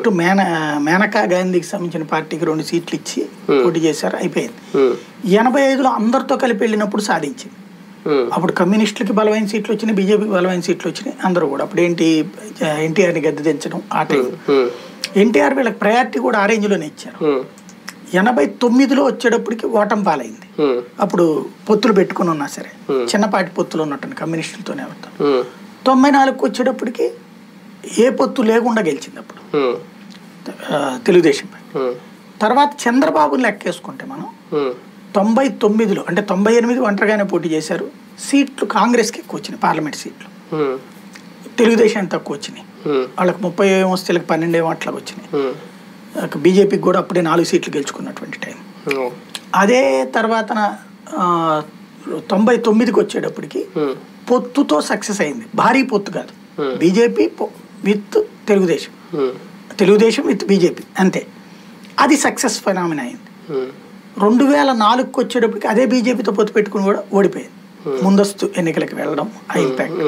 Direct మేన మేనకా గాంధీకి సంబంధించిన పార్టీకి రెండు సీట్లు ఇచ్చి పోటీ చేశారు అయిపోయింది. ఎనభై ఐదులో అందరితో కలిపి వెళ్ళినప్పుడు సాధించింది. అప్పుడు కమ్యూనిస్టులకి బలమైన సీట్లు వచ్చినాయి బీజేపీకి బలమైన సీట్లు వచ్చినాయి అందరూ కూడా. అప్పుడు ఏంటి ఎన్టీఆర్ని గద్దె దించడం ఆ టైం. ఎన్టీఆర్ వీళ్ళకి ప్రయారిటీ కూడా ఆ రేంజ్లోనే ఇచ్చారు. ఎనభై తొమ్మిదిలో వచ్చేటప్పటికి ఓటం పాలైంది. అప్పుడు పొత్తులు పెట్టుకుని ఉన్నా సరే. చిన్నపాటి పొత్తులు ఉన్నట్టు కమ్యూనిస్టులతోనే అవుతాం. ఉమ్, తొంభై నాలుగుకి వచ్చేటప్పటికి ఏ పొత్తు లేకుండా గెలిచింది అప్పుడు. ఉమ్, తర్వాత చంద్రబాబుని లెక్కేసుకుంటే మనం తొంభై తొమ్మిదిలో అంటే తొంభై ఎనిమిది ఒంటరిగానే పోటీ చేశారు. సీట్లు కాంగ్రెస్కి ఎక్కువ వచ్చినాయి పార్లమెంట్ సీట్లు. ఉమ్, తెలుగుదేశానికి తక్కువ వచ్చినాయి. వాళ్ళకి ముప్పై ఏమో వస్తే వీళ్ళకి పన్నెండు ఏమో అట్లా వచ్చినాయి బీజేపీకి కూడా అప్పుడే నాలుగు సీట్లు గెలుచుకున్నటువంటి టైం. అదే తర్వాత తొంభై తొమ్మిదికి వచ్చేటప్పటికి పొత్తుతో సక్సెస్ అయింది. భారీ పొత్తు కాదు. BJP with Telugudesam. Telugudesam with BJP అంతే. అది సక్సెస్ ఫినామిన అయింది. ఉమ్, రెండు వేల నాలుగుకి వచ్చేటప్పటికి అదే బీజేపీతో పొత్తు పెట్టుకుని కూడా ఓడిపోయింది. ముందస్తు ఎన్నికలకు వెళ్ళడం ఆ ఇంపాక్ట్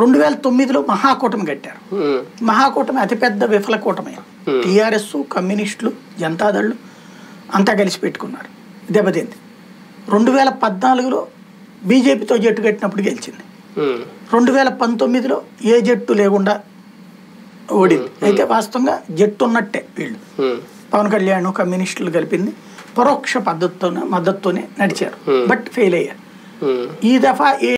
రెండు వేల తొమ్మిదిలో మహాకూటమి కట్టారు. మహాకూటమి అతిపెద్ద విఫల కూటమి Hmm. టీఆర్ఎస్ కమ్యూనిస్టులు జనతాదళ్ళు అంతా కలిసి పెట్టుకున్నారు. దెబ్బతింది. రెండు వేల పద్నాలుగులో బీజేపీతో జట్టు కట్టినప్పుడు గెలిచింది. రెండు వేల పంతొమ్మిదిలో ఏ జట్టు లేకుండా ఓడింది. అయితే వాస్తవంగా జట్టు ఉన్నట్టే వీళ్ళు పవన్ కళ్యాణ్ కమ్యూనిస్టులు కలిపింది పరోక్ష పద్ధతితోనే మద్దతుతోనే నడిచారు. బట్ ఫెయిల్ అయ్యారు. ఈ దఫా ఏ